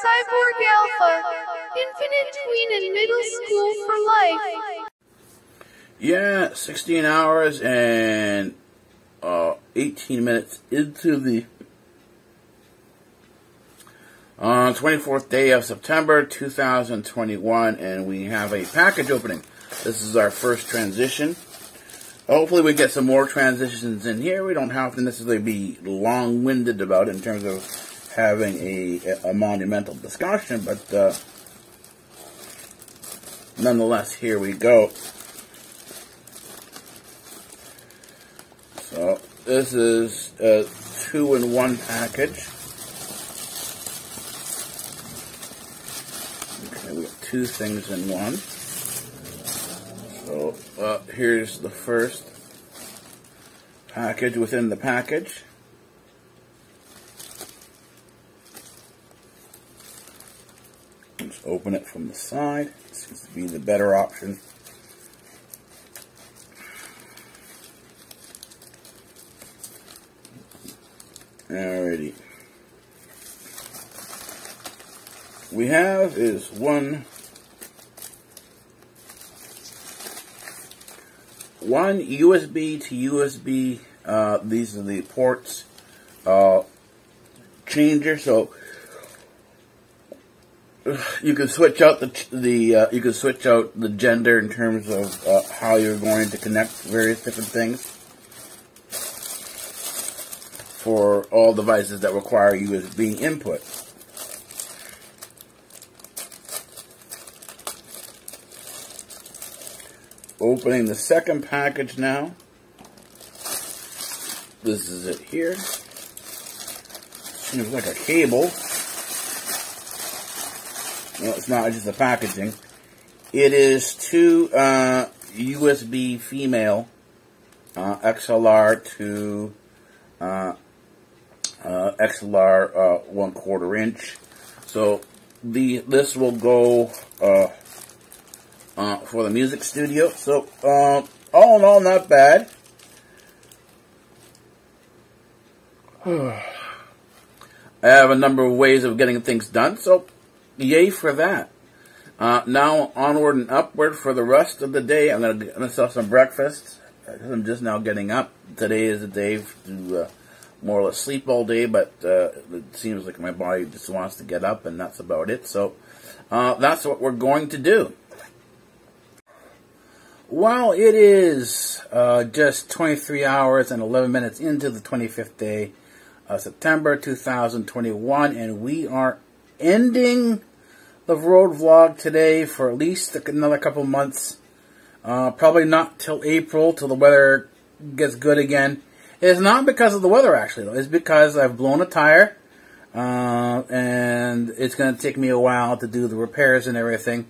Cyborg Alpha. Infinite Tween and Middle School for Life. Yeah, 16 hours and uh, 18 minutes into the uh, 24th day of September 2021, and we have a package opening. This is our first transition. Hopefully, we get some more transitions in here. We don't have to necessarily be long winded about it in terms of having a, a monumental discussion, but uh, nonetheless, here we go. So, this is a two in one package. Okay, we have two things in one. So, uh, here's the first package within the package. Open it from the side. Seems to be the better option. Alrighty. We have is one one USB to USB. Uh, these are the ports uh, changer. So you can switch out the the uh, you can switch out the gender in terms of uh, how you're going to connect various different things for all devices that require you as being input. Opening the second package now. This is it here. Seems like a cable. It's not, just the packaging. It is two uh, USB female uh, XLR to uh, uh XLR uh, one quarter inch. So the this will go uh, for the music studio. So all in all, not bad. I have a number of ways of getting things done, so yay for that. Uh, now onward and upward for the rest of the day. I'm gonna, get myself some breakfast. I'm just now getting up. Today is a day to uh, more or less sleep all day, but uh, it seems like my body just wants to get up, and that's about it. So uh, that's what we're going to do. Well, it is uh, just 23 hours and 11 minutes into the 25th day of September 2021, and we are ending the road vlog today for at least another couple months. Uh, probably not till April, till the weather gets good again. It's not because of the weather, actually, though. It's because I've blown a tire, uh, and it's going to take me a while to do the repairs and everything.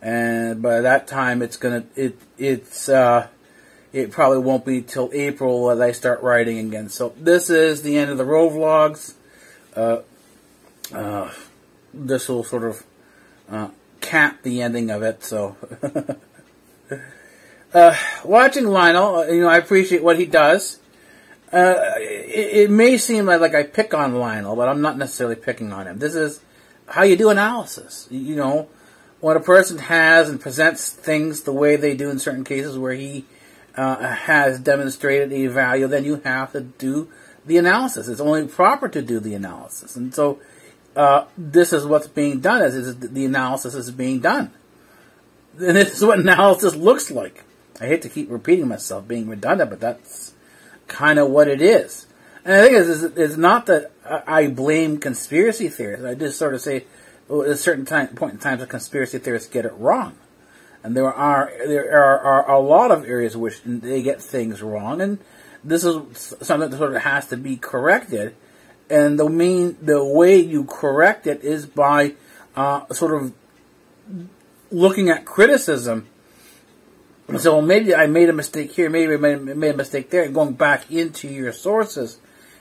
And by that time, it's going to it it's uh, it probably won't be till April that I start writing again. So this is the end of the road vlogs. Uh, uh, this will sort of uh, cap the ending of it. So, uh, watching Lionel, you know, I appreciate what he does. Uh, it, it, may seem like, like I pick on Lionel, but I'm not necessarily picking on him. This is how you do analysis. You know, when a person has and presents things the way they do in certain cases where he uh, has demonstrated a value, then you have to do the analysis. It's only proper to do the analysis. And so, uh, this is what's being done as is the analysis is being done. And this is what analysis looks like. I hate to keep repeating myself, being redundant, but that's kind of what it is. And the thing is, it's not that I blame conspiracy theorists. I just sort of say, well, at a certain time, point in time, the conspiracy theorists get it wrong. And there are there are, are a lot of areas which they get things wrong, and this is something that sort of has to be corrected and the main the way you correct it is by uh, sort of looking at criticism. So maybe I made a mistake here, maybe I made, a mistake there, going back into your sources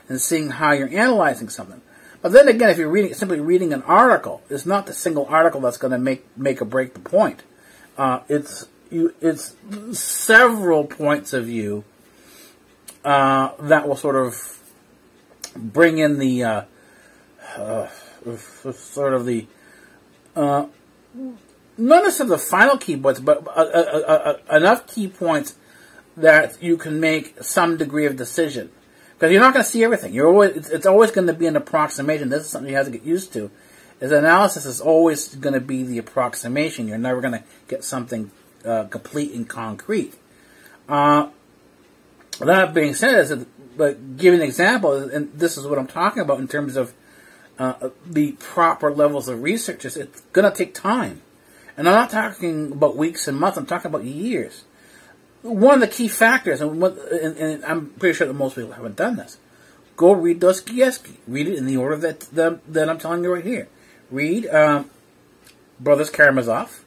and seeing how you're analyzing something. But then again, if you're reading simply reading an article, it's not the single article that's going to make make or break the point. Uh, it's you, it's several points of view uh, that will sort of bring in the uh, uh, sort of the uh, not necessarily the final key points, but uh, uh, uh, enough key points that you can make some degree of decision. Because you're not going to see everything. You're always it's, always going to be an approximation. This is something you have to get used to. Is analysis is always going to be the approximation. You're never going to get something complete and concrete. That being said, is but give an example, and this is what I'm talking about in terms of uh, the proper levels of research. Is it's going to take time, and I'm not talking about weeks and months. I'm talking about years. One of the key factors, and, what, and, and I'm pretty sure that most people haven't done this. Go read Dostoevsky. Read it in the order that that, that I'm telling you right here. Read um, Brothers Karamazov.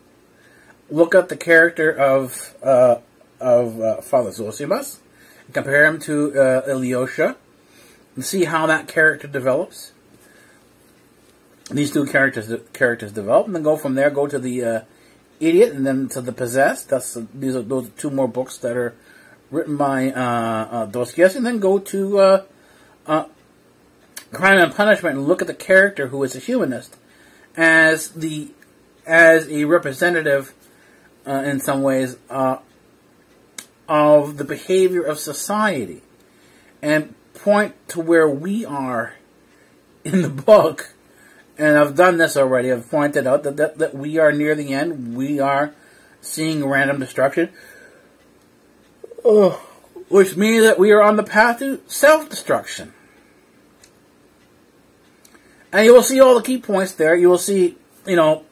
Look up the character of uh, of uh, Father Zosimas compare him to uh, Ilyusha and see how that character develops. These two characters characters develop, and then go from there. Go to the uh, idiot, and then to the possessed. That's uh, these are those two more books that are written by uh, uh, Dostoevsky, and then go to uh, uh, Crime and Punishment and look at the character who is a humanist as the as a representative uh, in some ways of the behavior of society and point to where we are in the book. And I've done this already. I've pointed out that, that, that we are near the end. We are seeing random destruction. Oh, which means that we are on the path to self-destruction. And you will see all the key points there. You will see, you know,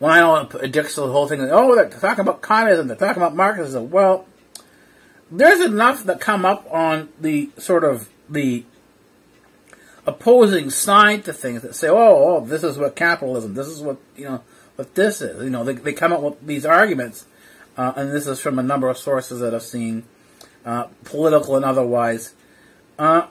know addicts to the whole thing, oh, they're talking about communism, they're talking about Marxism. Well, there's enough that come up on the sort of the opposing side to things that say, oh, oh, this is what capitalism, this is what, you know, what this is. You know, they, they come up with these arguments, uh, and this is from a number of sources that I've seen, uh, political and otherwise, uh,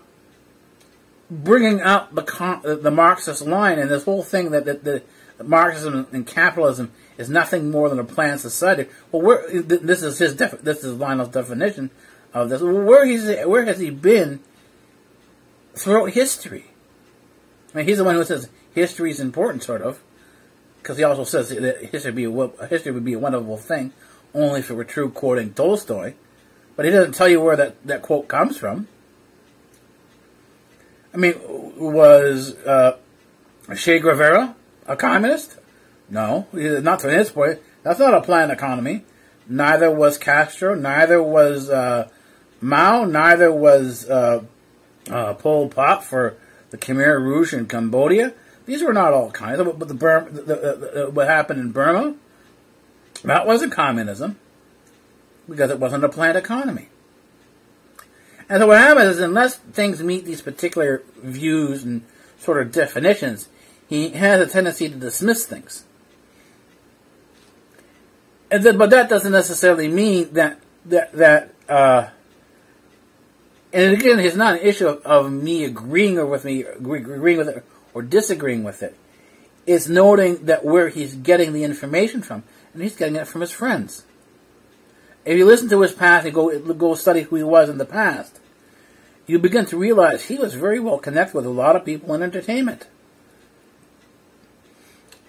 bringing up the, the Marxist line and this whole thing that, that, that Marxism and capitalism is nothing more than a planned society. Well, this is his this is Lionel's definition of this. Where he's where has he been throughout history? I mean, he's the one who says history is important, sort of, because he also says that history be a, history would be a wonderful thing only if it were true, quoting Tolstoy. But he doesn't tell you where that, that quote comes from. I mean, was uh, Che Guevara a communist? No, not from his point. That's not a planned economy. Neither was Castro. Neither was uh, Mao. Neither was uh, uh, Pol Pot for the Khmer Rouge in Cambodia. These were not all communists. But the, the, the, what happened in Burma, that wasn't communism because it wasn't a planned economy. And so what happens is unless things meet these particular views and sort of definitions, he has a tendency to dismiss things. And then, but that doesn't necessarily mean that that that. Uh, and again, it's not an issue of, of me agreeing or with me agreeing with it or disagreeing with it. It's noting that where he's getting the information from, and he's getting it from his friends. If you listen to his past and go go study who he was in the past, you begin to realize he was very well connected with a lot of people in entertainment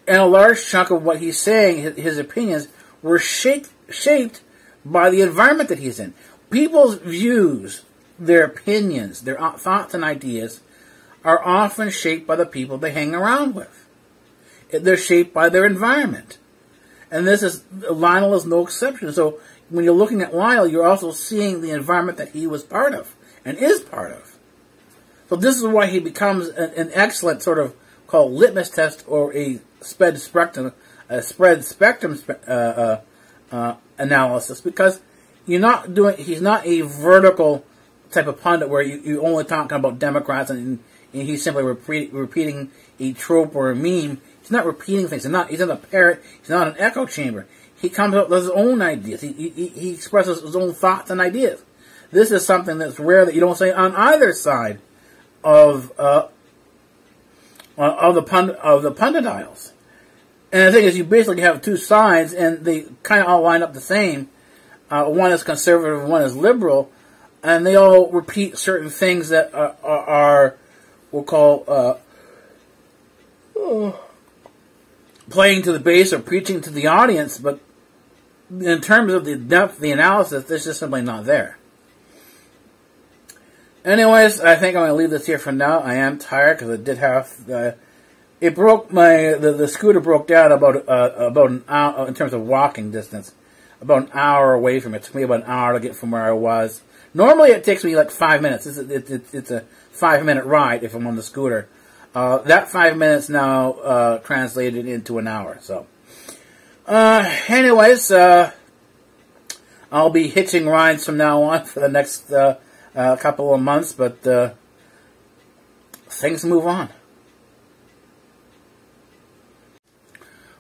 and a large chunk of what he's saying, his, opinions, were shaped, shaped by the environment that he's in. People's views, their opinions, their thoughts and ideas are often shaped by the people they hang around with. They're shaped by their environment. And this is, Lionel is no exception. So when you're looking at Lionel, you're also seeing the environment that he was part of and is part of. So this is why he becomes an, an excellent sort of called litmus test or a spread spectrum, a spread spectrum uh, uh, uh, analysis because you're not doing. He's not a vertical type of pundit where you, you're only talking about Democrats and, and he's simply repeat, repeating a trope or a meme. He's not repeating things. He's not. He's not a parrot. He's not an echo chamber. He comes up with his own ideas. He, he, he expresses his own thoughts and ideas. This is something that's rare that you don't say on either side of uh, of the pund- of the punditiles. And the thing is, you basically have two sides, and they kind of all line up the same. Uh, one is conservative, one is liberal, and they all repeat certain things that are, are, are we'll call uh, playing to the base or preaching to the audience, but in terms of the depth the analysis, this is simply not there. Anyways, I think I'm going to leave this here for now. I am tired because I did have uh, it broke my the, the scooter broke down about uh, about an hour in terms of walking distance, about an hour away from it. It took me about an hour to get from where I was. Normally, it takes me like five minutes. It's a, it, it, it's a five minute ride if I'm on the scooter. Uh, that five minutes now uh, translated into an hour. So, uh, anyways, uh, I'll be hitching rides from now on for the next uh, couple of months, but uh, things move on.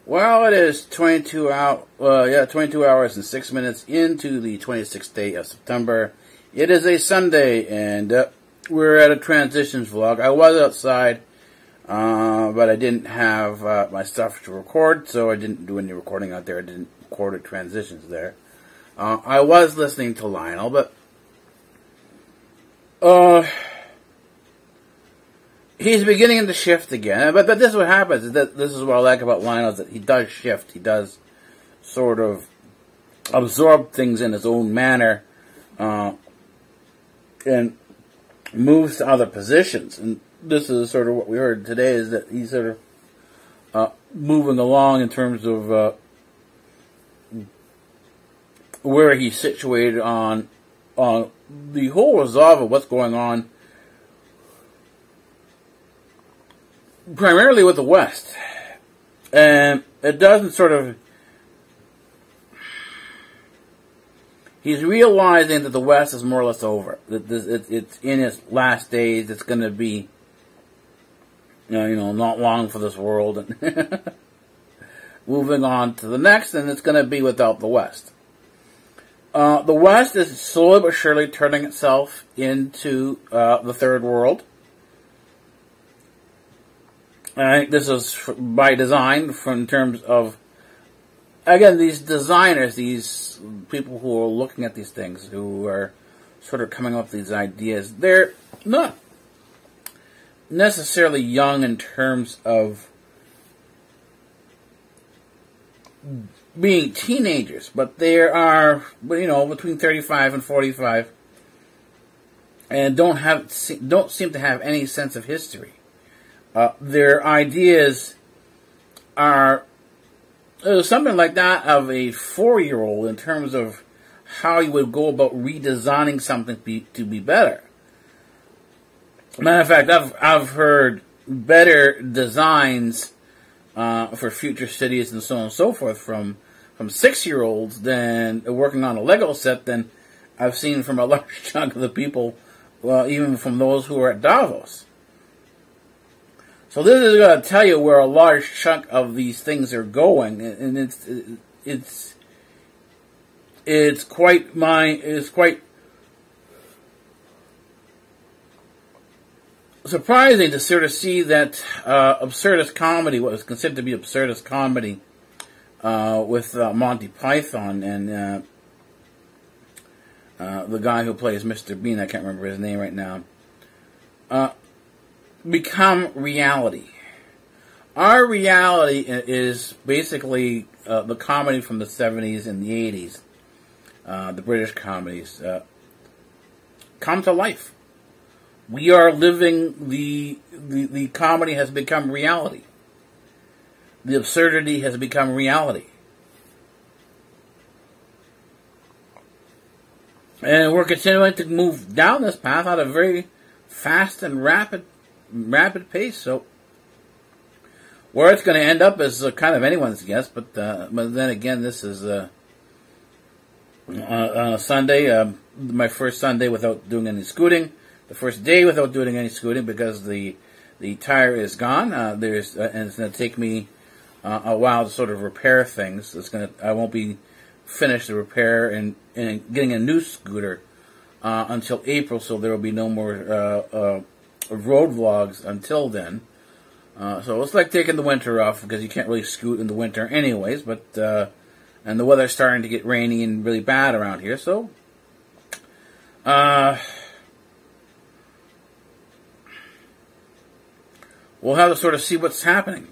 Well, it is 22 out, uh, yeah, 22 hours and 6 minutes into the 26th day of September. It is a Sunday, and uh, we're at a transitions vlog. I was outside, uh, but I didn't have uh, my stuff to record, so I didn't do any recording out there. I didn't record the transitions there. Uh, I was listening to Lionel, but uh, he's beginning to shift again. But, but this is what happens. This is what I like about Lionel that he does shift. He does sort of absorb things in his own manner, uh, and moves to other positions. And this is sort of what we heard today is that he's sort of uh, moving along in terms of uh, where he's situated on on the whole resolve of what's going on primarily with the West. And it doesn't sort of. He's realizing that the West is more or less over. That it's in its last days. It's going to be, you know, you know, not long for this world, and moving on to the next, and it's going to be without the West. Uh, the West is slowly but surely turning itself into uh, the third world. I think this is by design, from terms of again these designers, these people who are looking at these things, who are sort of coming up with these ideas. They're not necessarily young in terms of being teenagers, but they are, you know, between 35 and 45 and don't have don't seem to have any sense of history. Uh, their ideas are uh, something like that of a four-year-old in terms of how you would go about redesigning something be, to be better. Matter of fact, I've I've heard better designs uh, for future cities and so on and so forth from from six year olds than working on a Lego set than I've seen from a large chunk of the people, well, even from those who are at Davos. So this is going to tell you where a large chunk of these things are going, and it's it's it's quite my it's quite surprising to sort of see that uh, absurdist comedy, what was considered to be absurdist comedy, uh, with uh, Monty Python and uh, uh, the guy who plays Mr. Bean, I can't remember his name right now, uh, become reality. Our reality is basically the comedy from the 70s and the 80s, the British comedies, come to life we are living the, the the comedy has become reality. The absurdity has become reality. And we're continuing to move down this path at a very fast and rapid rapid pace. So where it's going to end up is uh, kind of anyone's guess, but uh, but then again, this is uh, a Sunday, um, my first Sunday without doing any scooting the first day without doing any scooting because the the tire is gone. Uh, there's uh, and it's going to take me uh, a while to sort of repair things. It's going to I won't be finished the repair and and getting a new scooter uh, until April, so there will be no more uh, uh, road vlogs until then. so it's like taking the winter off because you can't really scoot in the winter anyways. But and the weather's starting to get rainy and really bad around here, so. Uh, we'll have to sort of see what's happening.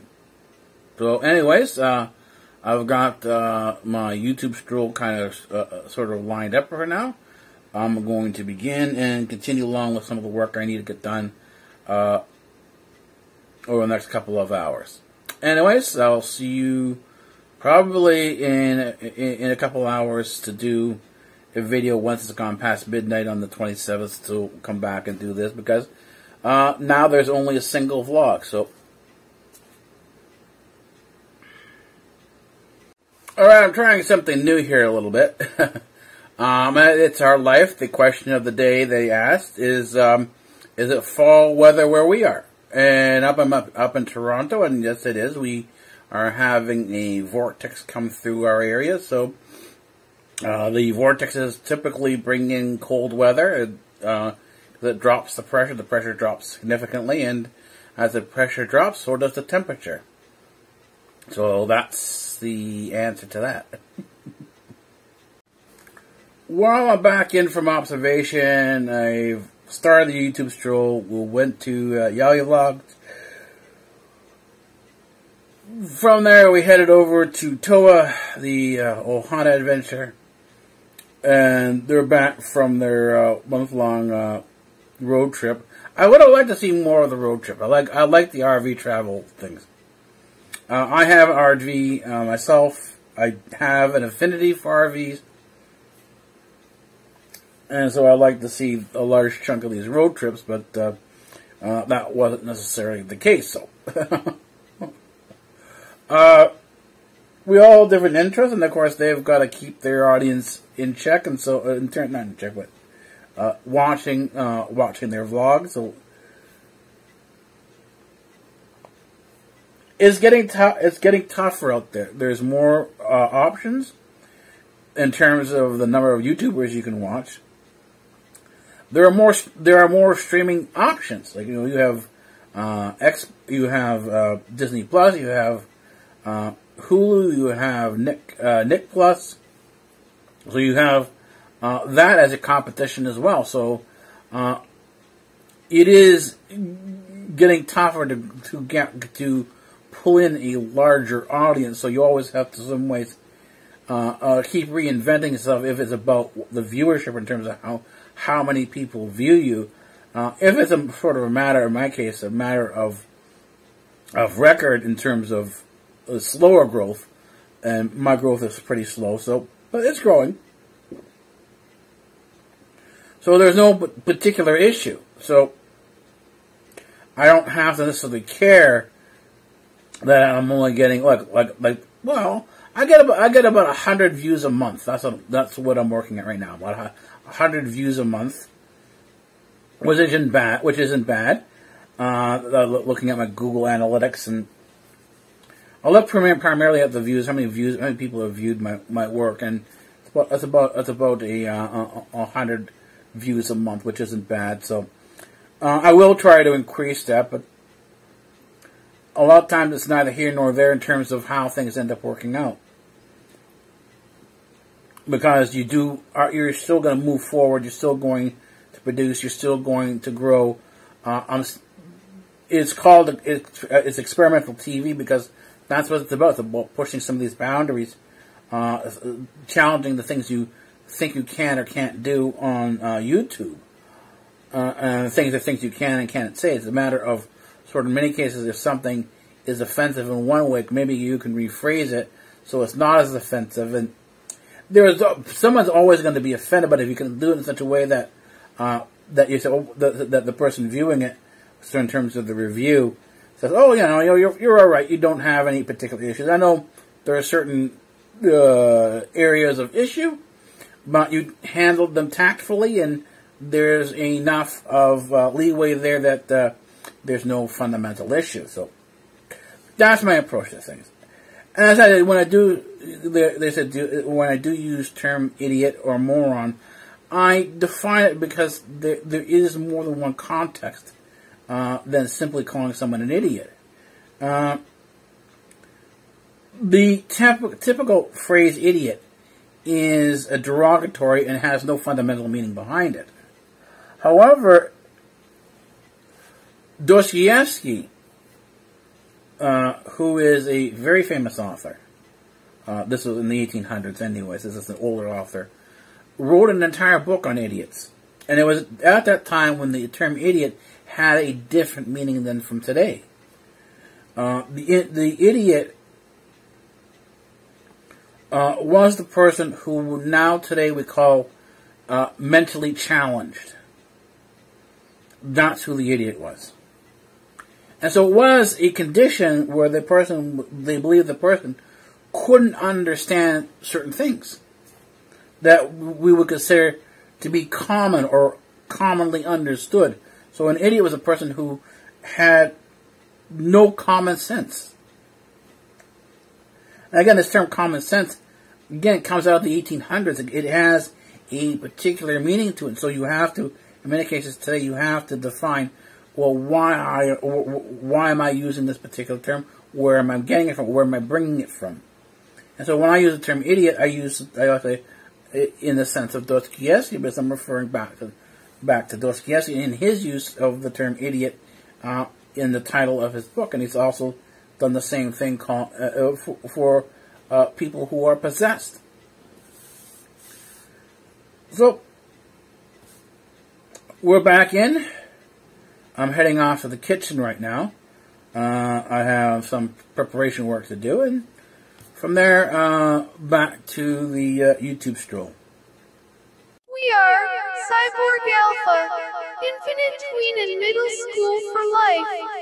So, anyways, uh, I've got uh, my YouTube stroll kind of uh, uh, sort of lined up for now. I'm going to begin and continue along with some of the work I need to get done uh, over the next couple of hours. Anyways, I'll see you probably in in, in a couple hours to do a video once it's gone past midnight on the 27th to come back and do this because uh, now there's only a single vlog. So, all right, I'm trying something new here a little bit. um, it's our life. The question of the day they asked is, um, is it fall weather where we are? And up in, up, up in Toronto, and yes, it is. We are having a vortex come through our area, so uh, the vortexes typically bring in cold weather. Uh, that drops the pressure. The pressure drops significantly, and as the pressure drops, so does the temperature. So that's the answer to that. While I'm back in from observation, I've started the YouTube stroll. We went to uh, YAWI Vlogs. From there, we headed over to Toa, the uh, Ohana adventure, and they're back from their uh, month-long uh, road trip. I would have liked to see more of the road trip. I like I like the RV travel things. Uh, I have an RV uh, myself. I have an affinity for RVs. And so I like to see a large chunk of these road trips, but uh, uh that wasn't necessarily the case. So, uh, we all have different interests, and of course they've got to keep their audience in check, and so uh, in turn, not in check, but uh, watching uh, watching their vlogs. It's getting tough. It's getting tougher out there. There's more uh, options in terms of the number of YouTubers you can watch. There are more. There are more streaming options. Like you know, you have uh, X. You have uh, Disney Plus. You have uh, Hulu. You have Nick Nick Plus. So you have uh, that as a competition as well. So uh, it is getting tougher to to get to pull in a larger audience. So you always have to, some ways, uh, uh keep reinventing yourself if it's about the viewership in terms of how how many people view you. Uh, if it's a sort of a matter, in my case, a matter of of record in terms of slower growth, and my growth is pretty slow. So, but it's growing. So there's no particular issue. So I don't have to necessarily care that I'm only getting like like like well I get about I get about hundred views a month. That's a, that's what I'm working at right now. About hundred views a month, which isn't bad. Which isn't bad. Uh, looking at my Google Analytics and I look primarily at the views. How many views? How many people have viewed my, my work? And it's about that's about that's about a, uh, a hundred views a month, which isn't bad. So uh, I will try to increase that, but a lot of times it's neither here nor there in terms of how things end up working out. Because you do, are, you're still going to move forward. You're still going to produce. You're still going to grow. Uh, it's called it's, it's experimental TV because that's what it's about. It's about pushing some of these boundaries, uh, challenging the things you think you can or can't do on uh, YouTube. Uh, and things are things you can and can't say. It's a matter of sort of many cases if something is offensive in one way, maybe you can rephrase it so it's not as offensive. And there's someone's always going to be offended, but if you can do it in such a way that uh, that you say oh, that, that the person viewing it, so in terms of the review, says, "Oh, you know, you're you're all right. You don't have any particular issues." I know there are certain uh, areas of issue but you handled them tactfully, and there's enough of uh, leeway there that uh, there's no fundamental issue. So that's my approach to things. And as I said, when I do, they said when I do use term idiot or moron, I define it because there, there is more than one context uh, than simply calling someone an idiot. Uh, the typical phrase idiot is a derogatory and has no fundamental meaning behind it. However, Dostoevsky, uh, who is a very famous author. Uh, this was in the 1800s, anyways. This is an older author. Wrote an entire book on idiots, and it was at that time when the term idiot had a different meaning than from today. Uh, the the idiot uh, was the person who now today we call uh, mentally challenged. That's who the idiot was. And so it was a condition where the person, they believed the person couldn't understand certain things that we would consider to be common or commonly understood. So an idiot was a person who had no common sense. Again, this term common sense, again, it comes out of the 1800s. It has a particular meaning to it. So you have to, in many cases today, you have to define, well, why I, why am I using this particular term? Where am I getting it from? Where am I bringing it from? And so when I use the term idiot, I use, I say, in the sense of Dostoevsky, because I'm referring back to, back to Dostoevsky in his use of the term idiot, uh, in the title of his book. And he's also done the same thing uh, uh for, for uh, people who are possessed. So, we're back in. I'm heading off to the kitchen right now. Uh, I have some preparation work to do, and from there, uh, back to the uh, YouTube stroll. We are Cyborg Alpha, Infinite Tween and Middle School for Life.